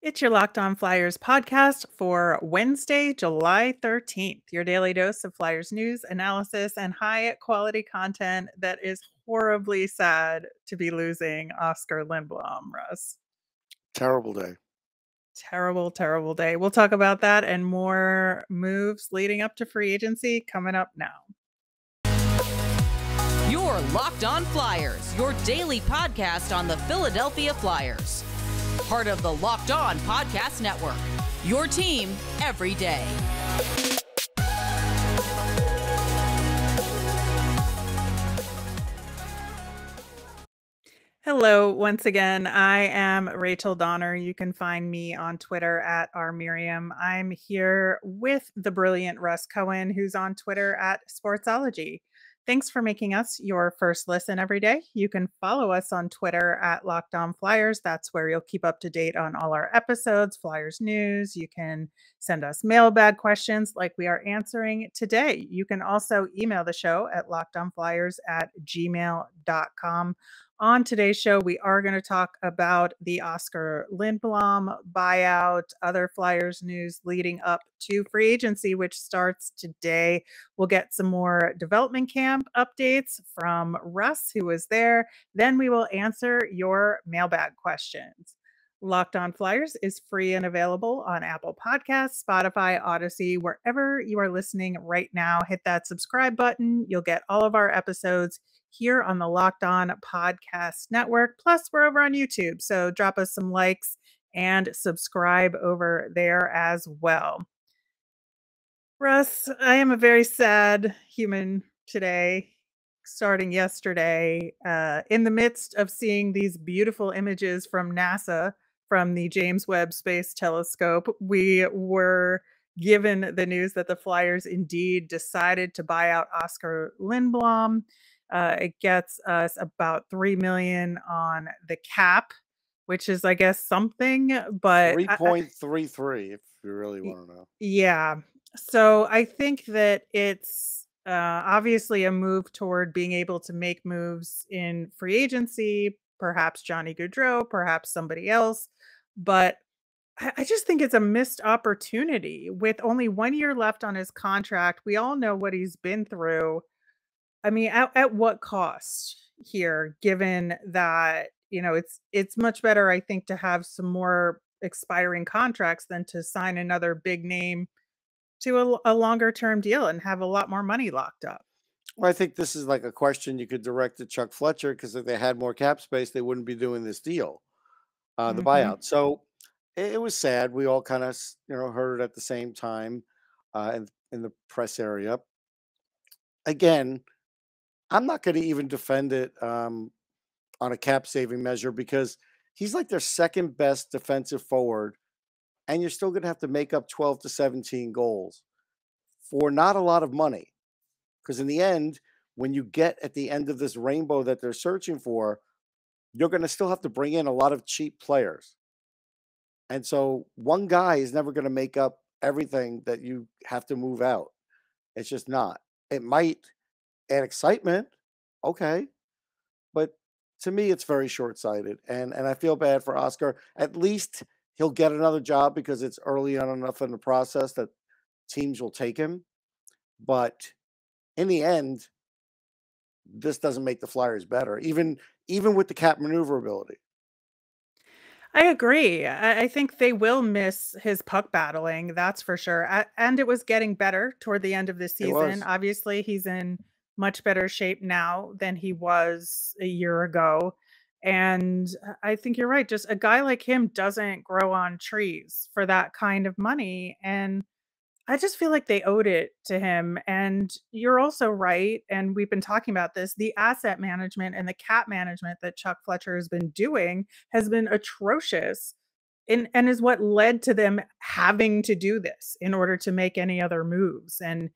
It's your Locked On Flyers podcast for Wednesday, July 13th. Your daily dose of Flyers news, analysis, and high quality content that is horribly sad to be losing Oskar Lindblom, Russ. Terrible day. Terrible, terrible day. We'll talk about that and more moves leading up to free agency coming up now. Your Locked On Flyers, your daily podcast on the Philadelphia Flyers part of the Locked On Podcast Network. Your team every day. Hello, once again. I am Rachel Donner. You can find me on Twitter at rmiriam. I'm here with the brilliant Russ Cohen, who's on Twitter at Sportsology. Thanks for making us your first listen every day. You can follow us on Twitter at Locked On Flyers. That's where you'll keep up to date on all our episodes, Flyers news. You can send us mailbag questions like we are answering today. You can also email the show at lockedonflyers at gmail.com. On today's show, we are going to talk about the Oskar Lindblom buyout, other Flyers news leading up to free agency, which starts today. We'll get some more development camp updates from Russ, who was there. Then we will answer your mailbag questions. Locked On Flyers is free and available on Apple Podcasts, Spotify, Audacy, wherever you are listening right now. Hit that subscribe button. You'll get all of our episodes here on the Locked On Podcast Network. Plus, we're over on YouTube. So drop us some likes and subscribe over there as well. Russ, I am a very sad human today, starting yesterday, uh, in the midst of seeing these beautiful images from NASA from the James Webb Space Telescope. We were given the news that the Flyers indeed decided to buy out Oskar Lindblom. Uh, it gets us about three million on the cap, which is, I guess, something. But three point three three, if you really want to know. Yeah. So I think that it's uh, obviously a move toward being able to make moves in free agency. Perhaps Johnny Gaudreau, perhaps somebody else, but I just think it's a missed opportunity with only one year left on his contract. We all know what he's been through I mean, at, at what cost here, given that, you know, it's it's much better, I think, to have some more expiring contracts than to sign another big name to a, a longer term deal and have a lot more money locked up. Well, I think this is like a question you could direct to Chuck Fletcher because if they had more cap space, they wouldn't be doing this deal, uh, the mm-hmm. buyout. So it, it, was sad. We all kind of, you know, heard it at the same time uh, in, in the press area. Again, I'm not going to even defend it um, on a cap saving measure because he's like their second best defensive forward, and you're still going to have to make up 12 to 17 goals for not a lot of money. Because in the end, when you get at the end of this rainbow that they're searching for, you're going to still have to bring in a lot of cheap players. And so one guy is never going to make up everything that you have to move out. It's just not. It might and excitement, okay. But to me, it's very short sighted. And and I feel bad for Oskar. At least he'll get another job because it's early on enough in the process that teams will take him. But in the end, this doesn't make the Flyers better, even even with the cap maneuverability. I agree. I, I think they will miss his puck battling, that's for sure. and it was getting better toward the end of the season. Obviously, he's in much better shape now than he was a year ago. And I think you're right. Just a guy like him doesn't grow on trees for that kind of money. And I just feel like they owed it to him. And you're also right. And we've been talking about this the asset management and the cap management that Chuck Fletcher has been doing has been atrocious. And, and is what led to them having to do this in order to make any other moves. And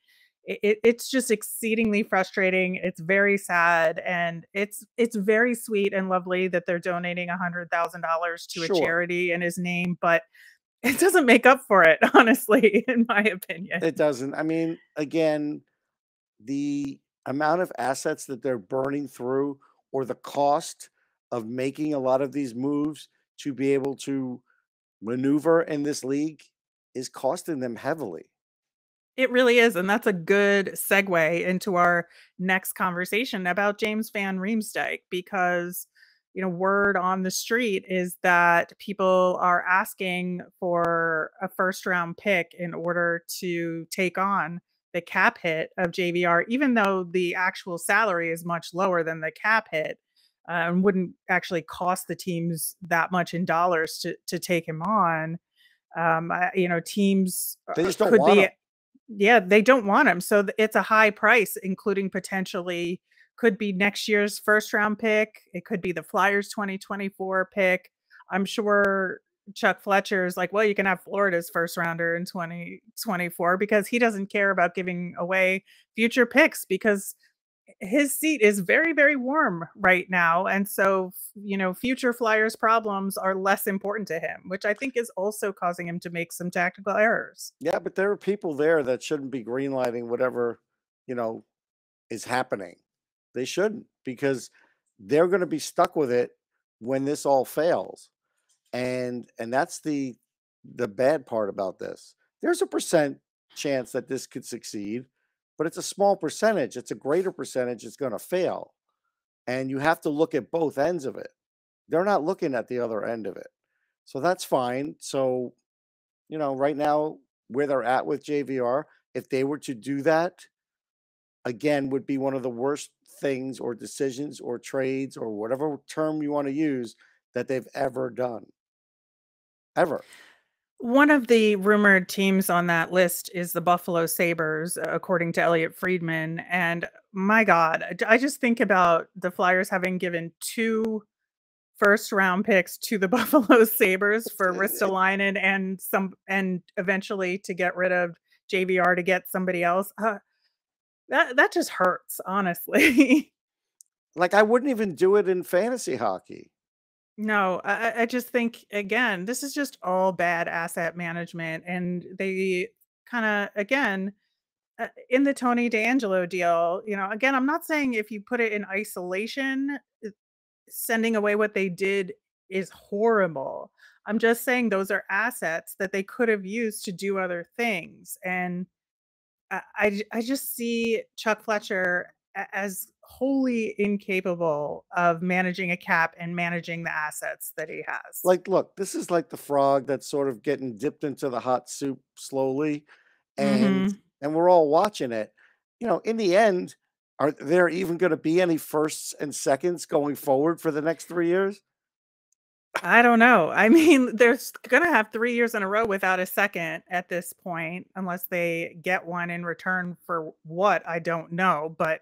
it, it's just exceedingly frustrating it's very sad and it's it's very sweet and lovely that they're donating a hundred thousand dollars to sure. a charity in his name but it doesn't make up for it honestly in my opinion it doesn't i mean again the amount of assets that they're burning through or the cost of making a lot of these moves to be able to maneuver in this league is costing them heavily. It really is. And that's a good segue into our next conversation about James Van Riemsdyk because, you know, word on the street is that people are asking for a first round pick in order to take on the cap hit of JVR, even though the actual salary is much lower than the cap hit uh, and wouldn't actually cost the teams that much in dollars to, to take him on. Um, you know, teams they just don't could want be. Him yeah, they don't want him. So it's a high price, including potentially could be next year's first round pick. It could be the Flyers 2024 pick. I'm sure Chuck Fletcher is like, well, you can have Florida's first rounder in 2024 because he doesn't care about giving away future picks because his seat is very very warm right now and so you know future flyers problems are less important to him which i think is also causing him to make some tactical errors. Yeah but there are people there that shouldn't be greenlighting whatever you know is happening. They shouldn't because they're going to be stuck with it when this all fails and and that's the the bad part about this. There's a percent chance that this could succeed but it's a small percentage. It's a greater percentage it's going to fail. And you have to look at both ends of it. They're not looking at the other end of it. So that's fine. So, you know, right now, where they're at with JVR, if they were to do that, again, would be one of the worst things or decisions or trades or whatever term you want to use that they've ever done. Ever. One of the rumored teams on that list is the Buffalo Sabres, according to Elliot Friedman. And my God, I just think about the Flyers having given two first round picks to the Buffalo Sabres for Ristolainen and some and eventually to get rid of JVR to get somebody else. Uh, that that just hurts, honestly. like I wouldn't even do it in fantasy hockey. No, I, I just think again, this is just all bad asset management, and they kind of again uh, in the Tony DeAngelo deal. You know, again, I'm not saying if you put it in isolation, uh, sending away what they did is horrible. I'm just saying those are assets that they could have used to do other things, and I I just see Chuck Fletcher as wholly incapable of managing a cap and managing the assets that he has. Like, look, this is like the frog that's sort of getting dipped into the hot soup slowly, and mm-hmm. and we're all watching it. You know, in the end, are there even going to be any firsts and seconds going forward for the next three years? I don't know. I mean, they're going to have three years in a row without a second at this point, unless they get one in return for what I don't know. But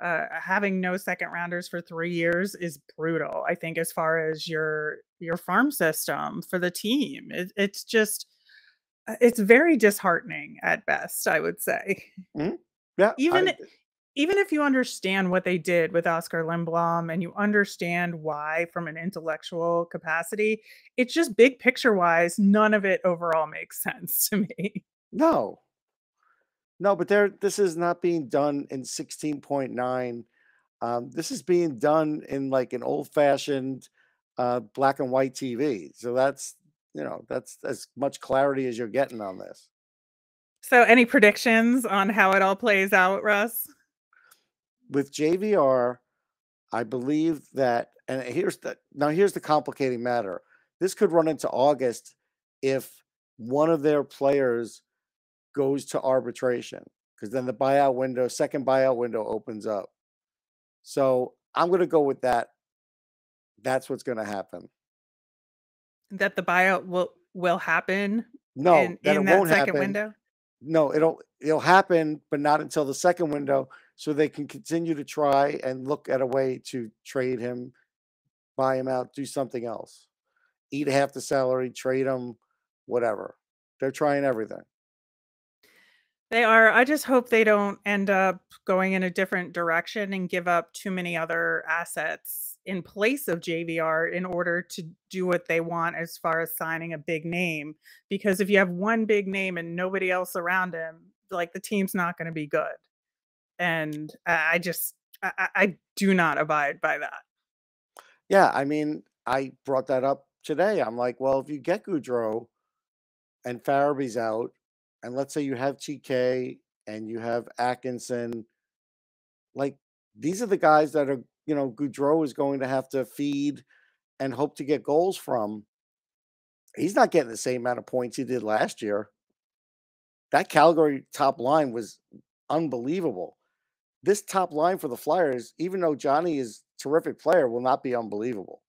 uh, having no second rounders for three years is brutal. I think as far as your your farm system for the team, it, it's just uh, it's very disheartening at best. I would say. Mm-hmm. Yeah, even I, even if you understand what they did with Oskar Lindblom and you understand why from an intellectual capacity, it's just big picture wise, none of it overall makes sense to me. No, no, but there this is not being done in 16.9. Um, this is being done in like an old-fashioned uh, black and white TV. So that's you know that's as much clarity as you're getting on this. So, any predictions on how it all plays out, Russ? With JVR, I believe that, and here's the now here's the complicating matter. This could run into August if one of their players goes to arbitration because then the buyout window, second buyout window opens up. So I'm going to go with that. That's what's going to happen. That the buyout will will happen. No, in, that in that second happen. window. No, it'll it'll happen, but not until the second window, so they can continue to try and look at a way to trade him, buy him out, do something else, eat half the salary, trade him, whatever. They're trying everything. They are. I just hope they don't end up going in a different direction and give up too many other assets in place of JVR in order to do what they want as far as signing a big name. Because if you have one big name and nobody else around him, like the team's not going to be good. And I just, I, I do not abide by that. Yeah, I mean, I brought that up today. I'm like, well, if you get Gaudreau and Farabee's out, and let's say you have TK and you have Atkinson, like these are the guys that are, you know, Gaudreau is going to have to feed and hope to get goals from. He's not getting the same amount of points he did last year. That Calgary top line was unbelievable. This top line for the Flyers, even though Johnny is terrific player, will not be unbelievable.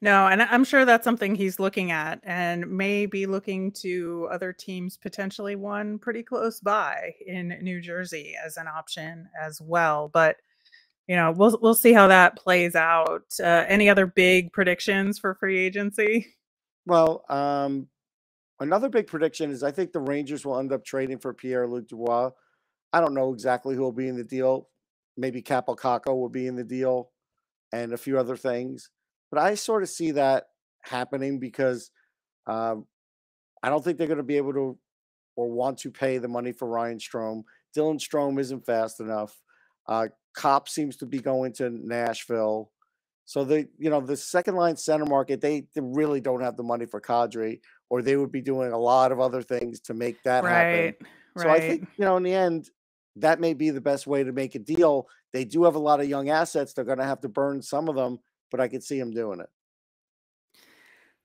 No, and I'm sure that's something he's looking at and may be looking to other teams, potentially one pretty close by in New Jersey as an option as well. But you know, we'll we'll see how that plays out. Uh, any other big predictions for free agency? Well, um, another big prediction is I think the Rangers will end up trading for Pierre Luc Dubois. I don't know exactly who will be in the deal. Maybe Kakko will be in the deal and a few other things. But I sort of see that happening because um, I don't think they're going to be able to or want to pay the money for Ryan Strome. Dylan Strome isn't fast enough. Uh, Copp seems to be going to Nashville. So the you know the second line center market they, they really don't have the money for Kadri, or they would be doing a lot of other things to make that right, happen. So. I think you know in the end that may be the best way to make a deal. They do have a lot of young assets. They're going to have to burn some of them, but I could see them doing it.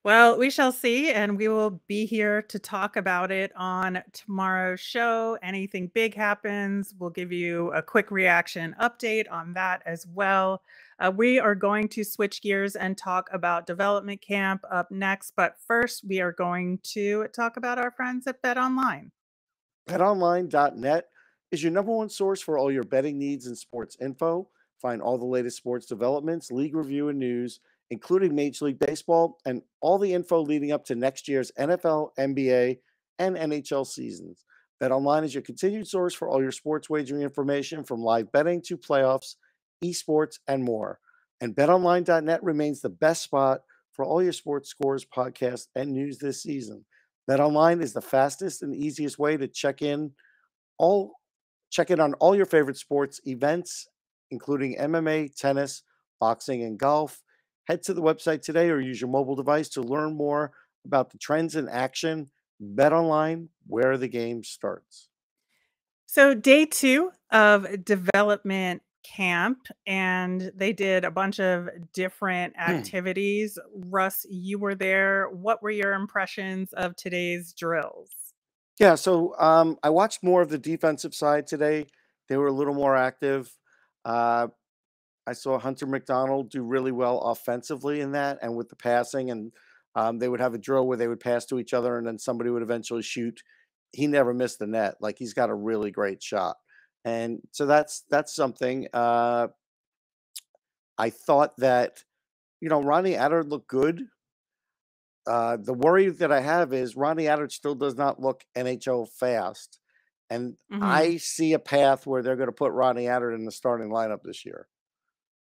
Well, we shall see, and we will be here to talk about it on tomorrow's show. Anything big happens, we'll give you a quick reaction update on that as well. Uh, we are going to switch gears and talk about development camp up next, but first, we are going to talk about our friends at Bet Online. BetOnline.net is your number one source for all your betting needs and sports info. Find all the latest sports developments, league review, and news including Major League Baseball and all the info leading up to next year's NFL, NBA, and NHL seasons. BetOnline is your continued source for all your sports wagering information from live betting to playoffs, esports, and more. And betonline.net remains the best spot for all your sports scores, podcasts, and news this season. BetOnline is the fastest and easiest way to check in all check in on all your favorite sports events, including MMA, tennis, boxing, and golf. Head to the website today or use your mobile device to learn more about the trends in action. Bet online where the game starts. So, day two of development camp, and they did a bunch of different hmm. activities. Russ, you were there. What were your impressions of today's drills? Yeah, so um, I watched more of the defensive side today. They were a little more active. Uh, I saw Hunter McDonald do really well offensively in that and with the passing. And um, they would have a drill where they would pass to each other and then somebody would eventually shoot. He never missed the net. Like he's got a really great shot. And so that's that's something. Uh, I thought that, you know, Ronnie Attard looked good. Uh, the worry that I have is Ronnie Attard still does not look NHL fast. And mm-hmm. I see a path where they're going to put Ronnie Attard in the starting lineup this year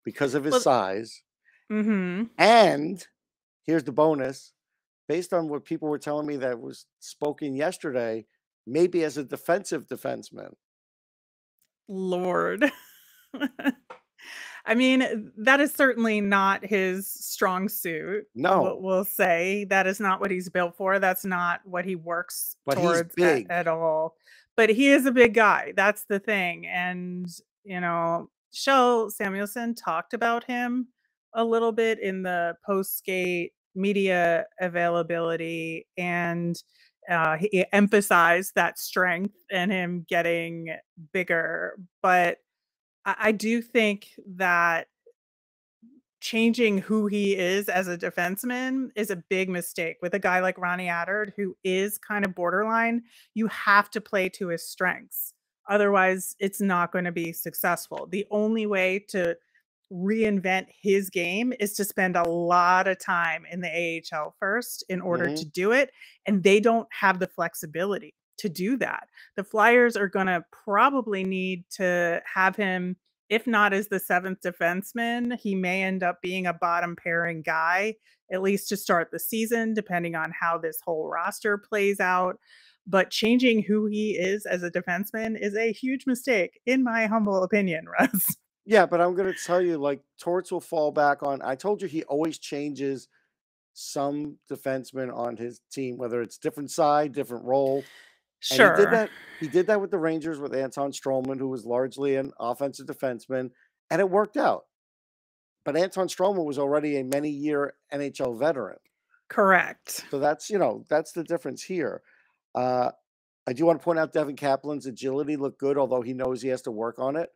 because of his well, size. Mm-hmm. And here's the bonus based on what people were telling me that was spoken yesterday, maybe as a defensive defenseman. Lord. I mean, that is certainly not his strong suit. No, we'll say that is not what he's built for. That's not what he works but towards at, at, all. But he is a big guy. That's the thing. And, you know, Kjell Samuelsson talked about him a little bit in the post skate media availability and uh, he emphasized that strength and him getting bigger. But I, I do think that changing who he is as a defenseman is a big mistake with a guy like Ronnie Attard, who is kind of borderline. You have to play to his strengths. Otherwise, it's not going to be successful. The only way to reinvent his game is to spend a lot of time in the AHL first in order mm-hmm. to do it. And they don't have the flexibility to do that. The Flyers are going to probably need to have him, if not as the seventh defenseman, he may end up being a bottom pairing guy, at least to start the season, depending on how this whole roster plays out. But changing who he is as a defenseman is a huge mistake, in my humble opinion, Russ. Yeah, but I'm going to tell you, like, Torts will fall back on. I told you he always changes some defensemen on his team, whether it's different side, different role. Sure. And he did that. He did that with the Rangers with Anton Stralman, who was largely an offensive defenseman, and it worked out. But Anton Stralman was already a many-year NHL veteran. Correct. So that's you know that's the difference here. Uh, I do want to point out Devin Kaplan's agility looked good, although he knows he has to work on it.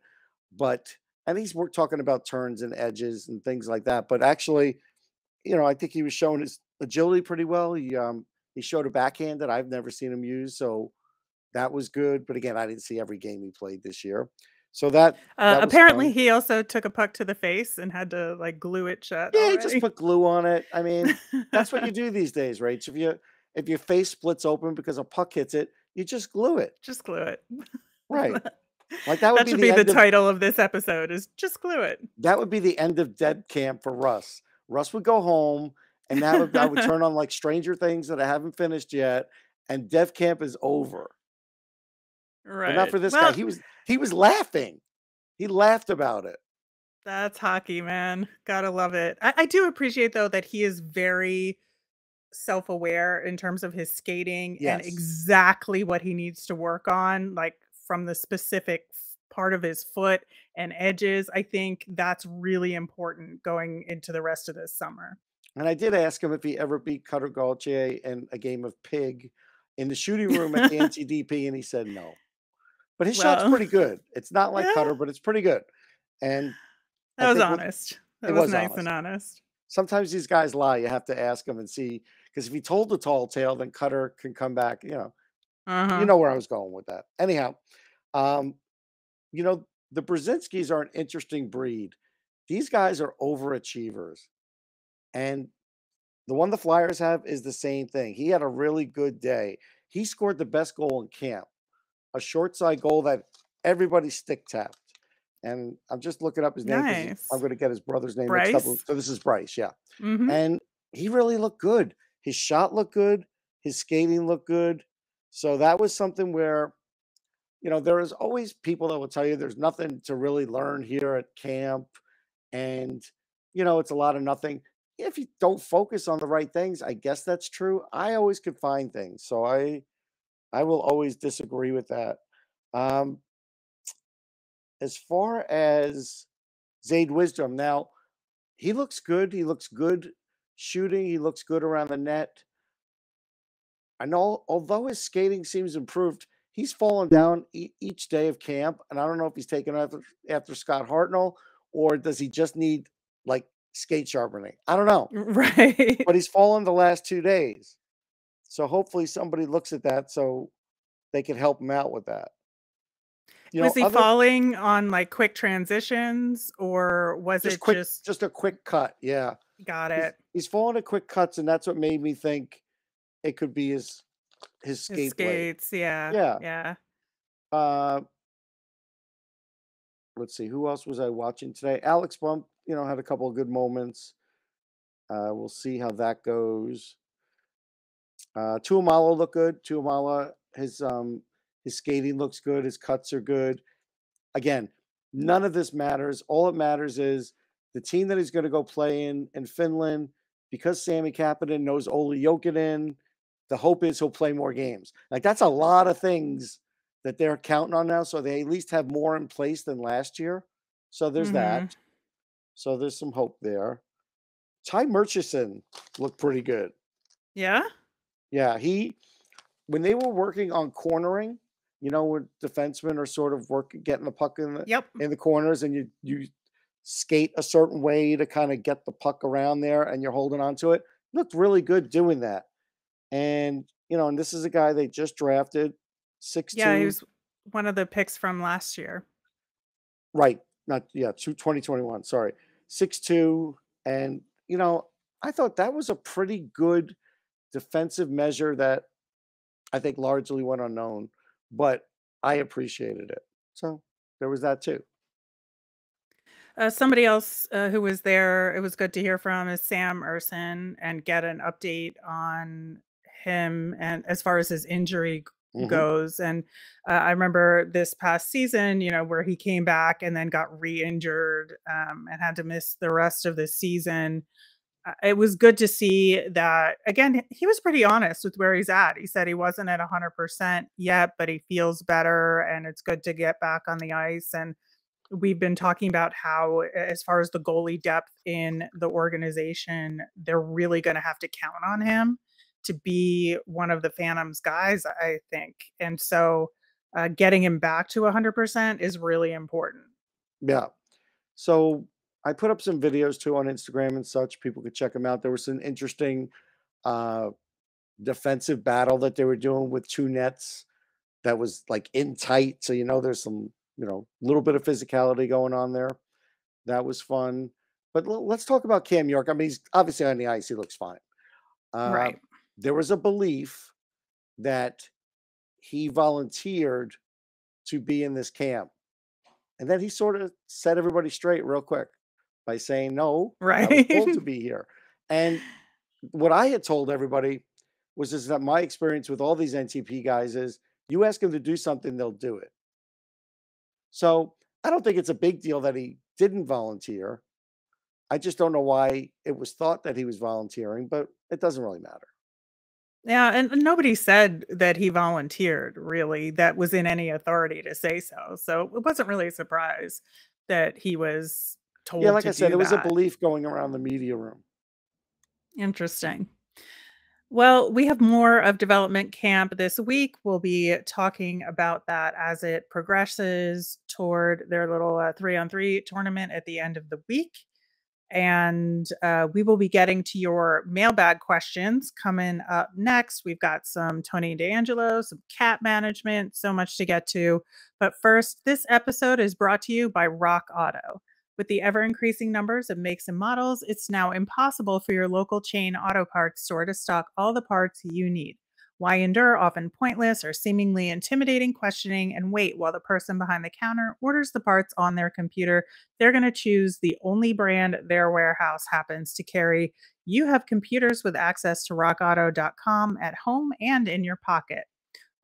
But and he's we're talking about turns and edges and things like that. But actually, you know, I think he was showing his agility pretty well. He um he showed a backhand that I've never seen him use, so that was good. But again, I didn't see every game he played this year. So that, Uh, that apparently, he also took a puck to the face and had to like glue it shut. Yeah, he just put glue on it. I mean, that's what you do these days, right? If you if your face splits open because a puck hits it, you just glue it. Just glue it. Right. Like that would that be should the be the of- title of this episode. Is just glue it. That would be the end of dead camp for Russ. Russ would go home, and that would I would turn on like Stranger Things that I haven't finished yet, and Dev Camp is over. Right. But not for this Well, guy. He was he was laughing. He laughed about it. That's hockey, man. Gotta love it. I, I do appreciate though that he is very self-aware in terms of his skating and exactly what he needs to work on, like from the specific part of his foot and edges. I think that's really important going into the rest of this summer. And I did ask him if he ever beat Cutter Gauthier in a game of pig in the shooting room at the NTDP, and he said no. But his shot's pretty good. It's not like yeah. Cutter, but it's pretty good. And I was with- honest. That it was, was nice and honest. sometimes these guys lie. You have to ask them and see because if he told the tall tale, then Cutter can come back. You know, Uh-huh. you know where I was going with that. Anyhow, um, you know, the Brodzinskis are an interesting breed. These guys are overachievers. And the one the Flyers have is the same thing. He had a really good day. He scored the best goal in camp, a short side goal that everybody stick tapped. And I'm just looking up his name. 'cause Nice. I'm going to get his brother's name mixed up. Bryce? So this is Bryce, yeah. Mhm. And he really looked good. His shot looked good. His skating looked good. So that was something where, you know, there is always people that will tell you there's nothing to really learn here at camp. And, you know, it's a lot of nothing. If you don't focus on the right things, I guess that's true. I always could find things. So I I will always disagree with that. Um as far as Zayde Wisdom, now he looks good. He looks good shooting. He looks good around the net. I know, although his skating seems improved, he's fallen down e- each day of camp. And I don't know if he's taken after after Scott Hartnell or does he just need like skate sharpening? I don't know, Right. but he's fallen the last two days. So hopefully somebody looks at that so they can help him out with that. You was he other- falling on like quick transitions or was just it quick, just just a quick cut. Yeah. got he's, it? he's falling to quick cuts, and that's what made me think it could be his his His skate blade. skates, yeah. Yeah. Yeah. Uh, let's see, who else was I watching today? Alex Bump, you know, had a couple of good moments. Uh, we'll see how that goes. Uh, Tuomaala looked good. Tuomaala, his um, his skating looks good. His cuts are good. Again, none of this matters. All that matters is the team that he's going to go play in in Finland. Because Sami Kapanen knows Olli Jokinen, the hope is he'll play more games. Like that's a lot of things that they're counting on now. So they at least have more in place than last year. So there's Mhm. that. So there's some hope there. Ty Murchison looked pretty good. Yeah. Yeah, he when they were working on cornering, you know, when defensemen are sort of working getting the puck in the Yep. in the corners and you you skate a certain way to kind of get the puck around there and you're holding on to it. Looked really good doing that. And you know, and this is a guy they just drafted, six Yeah, he was one of the picks from last year. Right. Not yeah, two, 2021. Sorry. Six two. And you know, I thought that was a pretty good defensive measure that I think largely went unknown, but I appreciated it. So there was that too. Uh, somebody else uh, who was there, it was good to hear from, is Sam Ersson and get an update on him and as far as his injury g- Mhm. goes. And uh, I remember this past season, you know, where he came back and then got re injured um, and had to miss the rest of the season. It was good to see that again he was pretty honest with where he's at he said he wasn't at 100% yet but he feels better and it's good to get back on the ice and we've been talking about how as far as the goalie depth in the organization they're really going to have to count on him to be one of the phantoms guys i think and so uh, getting him back to 100% is really important Yeah. So I put up some videos too on Instagram and such. People could check them out. There was an interesting uh, defensive battle that they were doing with two nets that was like in tight. So you know, there's some you know little bit of physicality going on there. That was fun. But l- let's talk about Cam York. I mean, he's obviously on the ice. He looks fine. Uh, right there was a belief that he volunteered to be in this camp. And then he sort of set everybody straight real quick by saying, No, I was right told to be here. And what I had told everybody was is that my experience with all these NTDP guys is you ask them to do something, they'll do it. So I don't think it's a big deal that he didn't volunteer. I just don't know why it was thought that he was volunteering, but it doesn't really matter. Yeah, and nobody said that he volunteered, really, that was in any authority to say so. So it wasn't really a surprise that he was Yeah, like to I said, do it was a belief going around the media room. Interesting. Well, we have more of development camp this week. We'll be talking about that as it progresses toward their little uh, three on three tournament at the end of the week. And uh, we will be getting to your mailbag questions coming up next. We've got some Tony DeAngelo, some cat management, so much to get to. But first, this episode is brought to you by Rock Auto. With the ever increasing numbers of makes and models, it's now impossible for your local chain auto parts store to stock all the parts you need. Why endure often pointless or seemingly intimidating questioning and wait while the person behind the counter orders the parts on their computer? They're going to choose the only brand their warehouse happens to carry. You have computers with access to rockauto.com at home and in your pocket.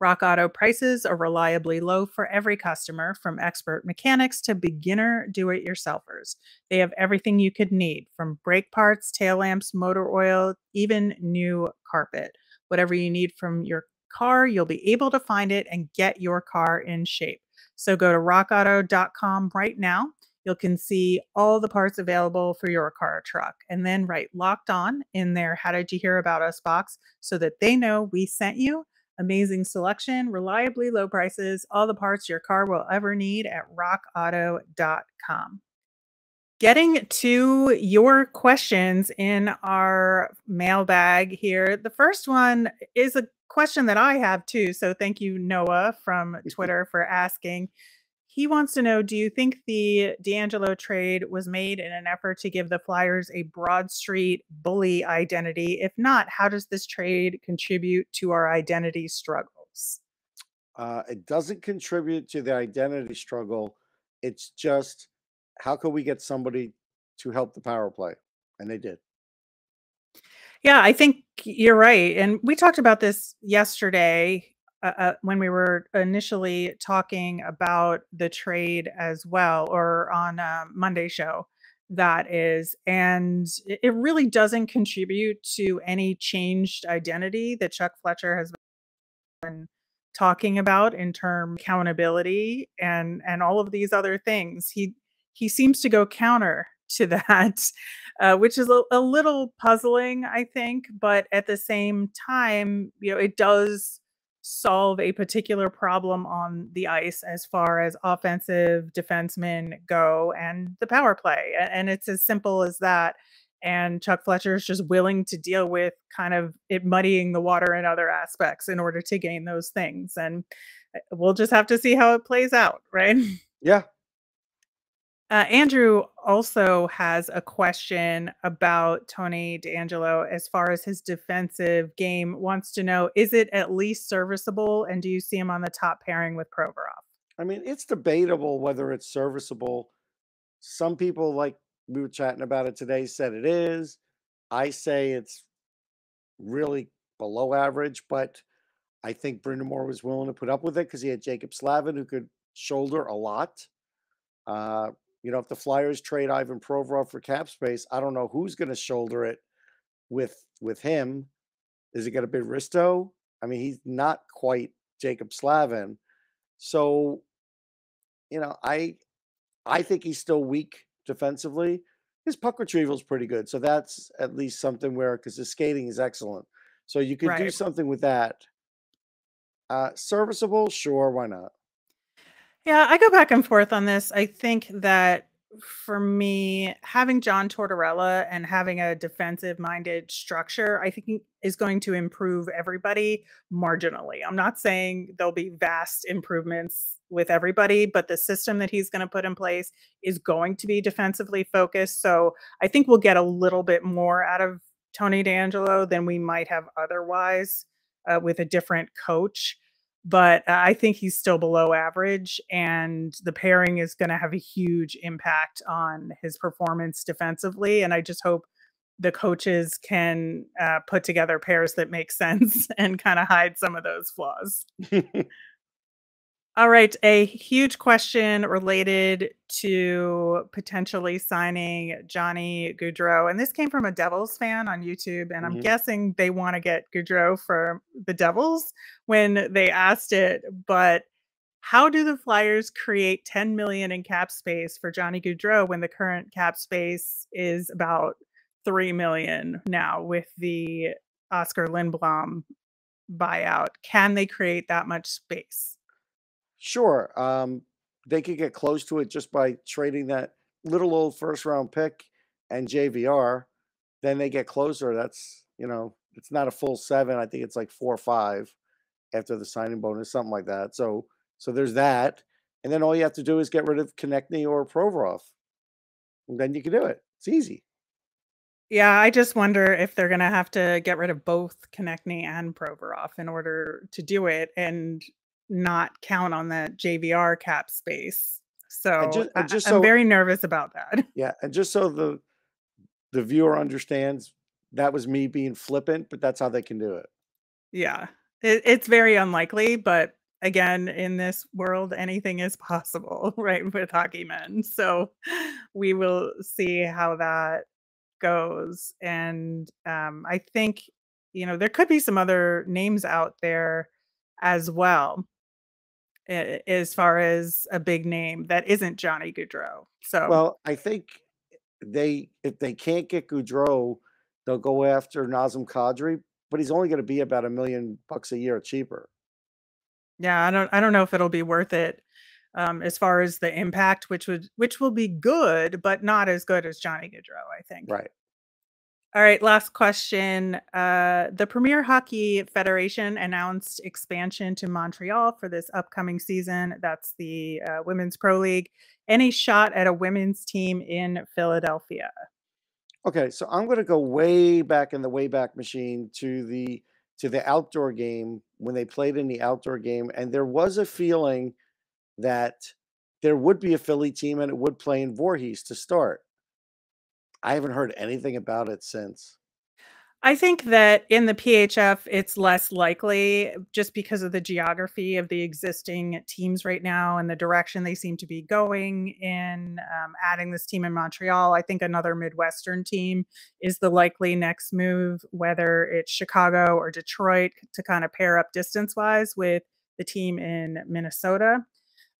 Rock Auto prices are reliably low for every customer, from expert mechanics to beginner do it yourselfers. They have everything you could need from brake parts, tail lamps, motor oil, even new carpet. Whatever you need from your car, you'll be able to find it and get your car in shape. So go to rockauto.com right now. You can see all the parts available for your car or truck and then write locked on in their How Did You Hear About Us box so that they know we sent you. Amazing selection, reliably low prices, all the parts your car will ever need at rockauto.com. Getting to your questions in our mailbag here. The first one is a question that I have too. So thank you, Noah from Twitter, for asking. He wants to know Do you think the DeAngelo trade was made in an effort to give the Flyers a Broad Street bully identity? If not, how does this trade contribute to our identity struggles? Uh, it doesn't contribute to the identity struggle. It's just how can we get somebody to help the power play? And they did. Yeah, I think you're right. And we talked about this yesterday uh, uh, when we were initially talking about the trade as well, or on um, Monday show. That is, and it it really doesn't contribute to any changed identity that Chuck Fletcher has been talking about in term accountability and and all of these other things. He he seems to go counter to that, uh, which is a, a little puzzling, I think. But at the same time, you know, it does solve a particular problem on the ice as far as offensive defensemen go and the power play. And it's as simple as that. And Chuck Fletcher is just willing to deal with kind of it muddying the water in other aspects in order to gain those things. And uh, we'll just have to see how it plays out, right? Yeah. Uh, Andrew also has a question about Tony DeAngelo as far as his defensive game. Wants to know is it at least serviceable, and do you see him on the top pairing with Provorov? I mean, it's debatable whether it's serviceable. Some people, like we were chatting about it today, said it is. I say it's really below average, but I think Brind'Amour was willing to put up with it because he had Jaccob Slavin who could shoulder a lot. Uh, you know, if the Flyers trade Ivan Provorov for cap space, I don't know who's going to shoulder it with with him. Is he going to be Risto? I mean, he's not quite Jaccob Slavin. So, you know, I I think he's still weak defensively. His puck retrieval is pretty good, so that's at least something where because his skating is excellent. So you could do something with that. Uh, serviceable, sure, why not? Yeah, I go back and forth on this. I think that for me, having John Tortorella and having a defensive minded structure, I think is going to improve everybody marginally. I'm not saying there'll be vast improvements with everybody, but the system that he's going to put in place is going to be defensively focused. So I think we'll get a little bit more out of Tony DeAngelo than we might have otherwise uh, with a different coach but uh, I think he's still below average, and the pairing is going to have a huge impact on his performance defensively. And I just hope the coaches can uh, put together pairs that make sense and kind of hide some of those flaws. All right, a huge question related to potentially signing Johnny Gaudreau. And this came from a Devils fan on YouTube. And I'm Mhm. guessing they want to get Gaudreau for the Devils when they asked it. But how do the Flyers create 10 million in cap space for Johnny Gaudreau when the current cap space is about 3 million now with the Oskar Lindblom buyout? Can they create that much space? Sure. Um, they could get close to it just by trading that little old first round pick and JVR. Then they get closer. That's, you know, it's not a full seven. I think it's like four or five after the signing bonus, something like that. So, so there's that. And then all you have to do is get rid of Konecny or Provorov. And then you can do it. It's easy. Yeah, I just wonder if they're gonna have to get rid of both Konecny and Provorov in order to do it and not count on that JVR cap space. So just- I, just I'm so- very nervous about that. Yeah. And just so the the viewer understands, that was me being flippant, but that's how they can do it. Yeah, it, it's very unlikely, but again, in this world, anything is possible, right? With hockey men. So we will see how that goes. And um, I think, you know, there could be some other names out there as well, as far as a big name that isn't Johnny Gaudreau. So, Well, I think they if they can't get Gaudreau, they'll go after Nazem Kadri, but he's only going to be about a million bucks a year cheaper. Yeah, I don't I don't know if it'll be worth it um as far as the impact which would which will be good but not as good as Johnny Gaudreau, I think. Right. All right, last question. Uh the Premier Hockey Federation announced expansion to Montreal for this upcoming season. That's the uh, Women's Pro League. Any shot at a women's team in Philadelphia? Okay, so I'm going to go way back in the way back machine to the to the outdoor game when they played in the outdoor game, and there was a feeling that there would be a Philly team and it would play in Voorhees to start. I haven't heard anything about it since. I think that in the PHF, it's less likely just because of the geography of the existing teams right now and the direction they seem to be going in. Um, adding this team in Montreal, I think another Midwestern team is the likely next move, whether it's Chicago or Detroit, to kind of pair up distance wise with the team in Minnesota.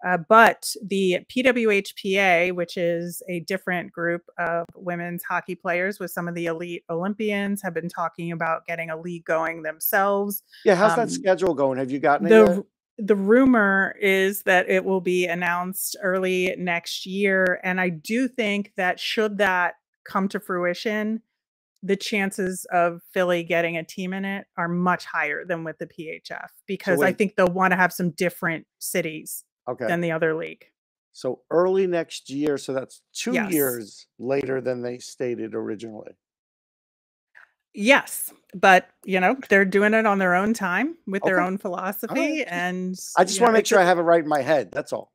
Uh, but the PWHPA, which is a different group of women's hockey players with some of the elite Olympians, have been talking about getting a league going themselves. Yeah, how's Um, that schedule going? Have you gotten it yet? The the rumor is that it will be announced early next year, and I do think that should that come to fruition, the chances of Philly getting a team in it are much higher than with the PHF because I think they'll want to have some different cities Okay. than the other league. So early next year. So that's two Yes. years later than they stated originally. Yes, but you know they're doing it on their own time with their Okay. own philosophy, and I just you want to make it's sure I have it right in my head. That's all.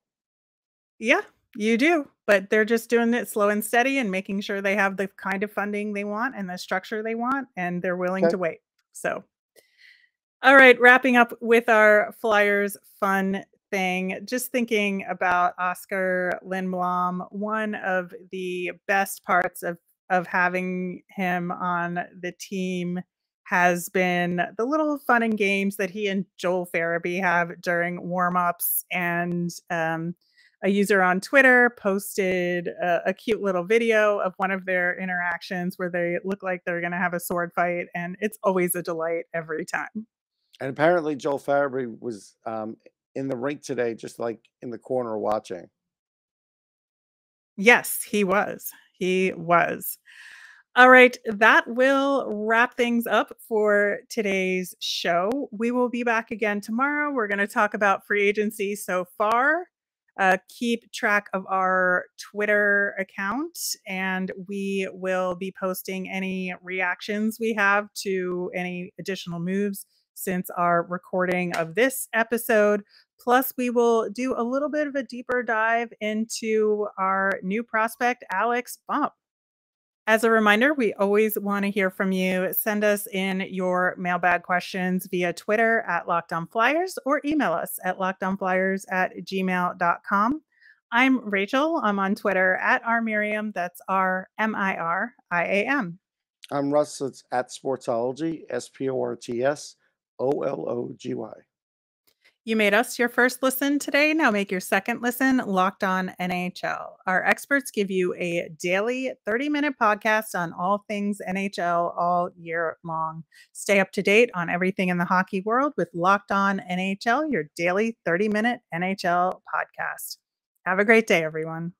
Yeah, you do, but they're just doing it slow and steady and making sure they have the kind of funding they want and the structure they want, and they're willing Okay. to wait. So, all right, wrapping up with our Flyers fun thing, just thinking about Oskar Lindblom, one of the best parts of of having him on the team has been the little fun and games that he and Joel Farabee have during warm-ups and um, a user on Twitter posted a, a, cute little video of one of their interactions where they look like they're going to have a sword fight, and it's always a delight every time. And apparently, Joel Farabee was um, in the rink today, just like in the corner watching. Yes, he was. He was. All right, that will wrap things up for today's show. We will be back again tomorrow. We're going to talk about free agency so far uh, keep track of our Twitter account, and we will be posting any reactions we have to any additional moves since our recording of this episode. Plus, we will do a little bit of a deeper dive into our new prospect, Alex Bump. As a reminder, we always want to hear from you. Send us in your mailbag questions via Twitter at Locked On Flyers or email us at lockedonflyers at gmail.com. I'm Rachel. I'm on Twitter at R Miriam. That's R M I R I A M. I'm Russ. It's at Sportsology, S P O R T S O L O G Y. You made us your first listen today. Now make your second listen locked on NHL. Our experts give you a daily 30 minute podcast on all things NHL all year long. Stay up to date on everything in the hockey world with Locked On NHL, your daily 30 minute NHL podcast. Have a great day, everyone.